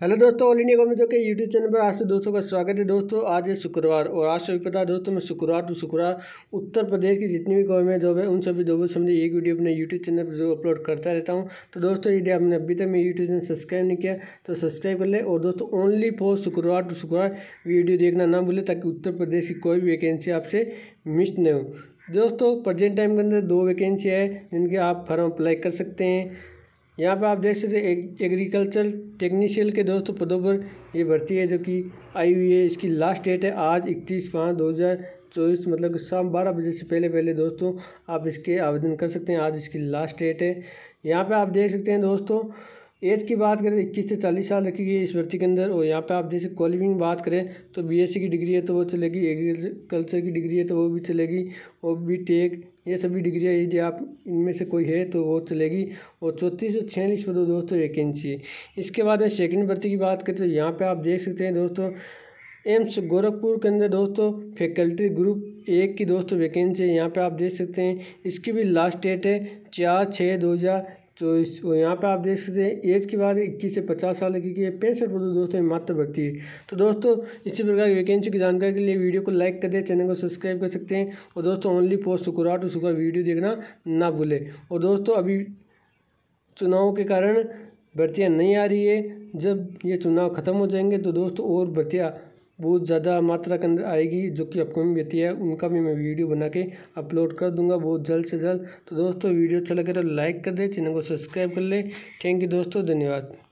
Hello दोस्तों, all India comedy के YouTube channel पर आज से दोस्तों का स्वागत है। दोस्तों, आज है शुक्रवार और आज सभी पता है दोस्तों, मैं शुक्रवार टू शुक्रवार उत्तर प्रदेश की जितनी भी गवर्नमेंट जॉब है, उन सभी जॉबों समझे एक वीडियो अपने यूट्यूब चैनल पर जो अपलोड करता रहता हूँ। तो दोस्तों, यदि आपने अभी तक मेरे यूट्यूब चैनल सब्सक्राइब नहीं किया तो सब्सक्राइब कर ले और दोस्तों ओनली फॉर शुक्रवार टू शुक्रवार वीडियो देखना ना भूलें, ताकि उत्तर प्रदेश की कोई भी वैकेंसी आपसे मिस नहीं हो। दोस्तों प्रजेंट टाइम के अंदर दो वैकेंसी है जिनके आप फॉर्म अप्लाई कर सकते हैं। यहाँ पर आप देख सकते हैं एग्रीकल्चर टेक्नीशियल के दोस्तों पदों पर ये भर्ती है, जो कि आई हुई है। इसकी लास्ट डेट है आज, इकतीस पाँच दो हज़ार चौबीस मतलब कि शाम बारह बजे से पहले पहले। दोस्तों, आप इसके आवेदन कर सकते हैं, आज इसकी लास्ट डेट है। यहाँ पर आप देख सकते हैं दोस्तों एज की बात करें, इक्कीस से चालीस साल रखी गई इस भर्ती के अंदर। और यहाँ पे आप जैसे क्वालिफिंग बात करें तो बीएससी की डिग्री है तो वो चलेगी एग्रीकल्चर की डिग्री है तो वो भी चलेगी, और बी टेक ये सभी डिग्रियाँ यदि आप इनमें से कोई है तो वो चलेगी। और चौंतीस सौ छियालीस पदों दोस्तों वैकेंसी है इसके बाद में सेकेंड भर्ती की बात करें तो यहाँ पर आप देख सकते हैं दोस्तों, एम्स गोरखपुर के अंदर दोस्तों फैकल्टी ग्रुप एक की दोस्तों वैकेंसी है। यहाँ पे आप देख सकते हैं, इसकी भी लास्ट डेट है चार छः दो हज़ार तो इस, यहाँ पे आप देख सकते हैं, एज की बात इक्कीस से पचास साल की है पैंसठ पदों दोस्तों मात्र भर्ती है तो दोस्तों, इसी प्रकार की वैकेंसी की जानकारी के लिए वीडियो को लाइक कर दें चैनल को सब्सक्राइब कर सकते हैं और दोस्तों ओनली पोस्ट शुक्रवार टू शुक्रवार वीडियो देखना ना भूलें। और दोस्तों, अभी चुनाव के कारण भर्तियाँ नहीं आ रही है। जब ये चुनाव ख़त्म हो जाएँगे तो दोस्तों और भर्तियाँ बहुत ज़्यादा मात्रा के अंदर आएगी, जो कि अपकमिंग व्यक्ति है, उनका भी मैं वीडियो बना के अपलोड कर दूँगा बहुत जल्द से जल्द। तो दोस्तों, वीडियो अच्छा लगे तो लाइक कर दे, चैनल को सब्सक्राइब कर ले। थैंक यू दोस्तों, धन्यवाद।